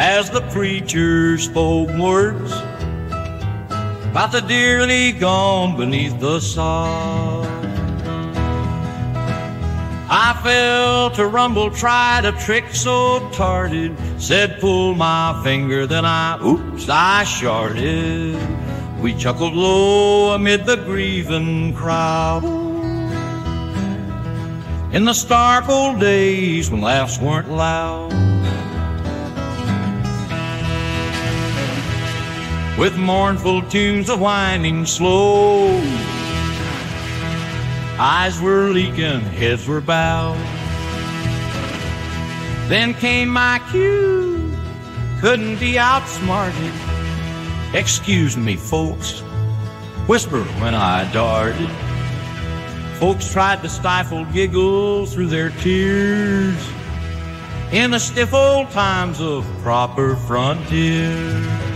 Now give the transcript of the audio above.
as the preacher spoke words about the dearly gone beneath the sod. I fell to rumble, tried a trick so tarded, said pull my finger, then I, oops, I sharted. We chuckled low amid the grieving crowd. In the stark old days when laughs weren't loud. With mournful tunes a winding slow. Eyes were leaking, heads were bowed. Then came my cue, couldn't be outsmarted. Excuse me, folks, whisper when I darted. Folks tried to stifle giggles through their tears in the stiff old times of proper frontier.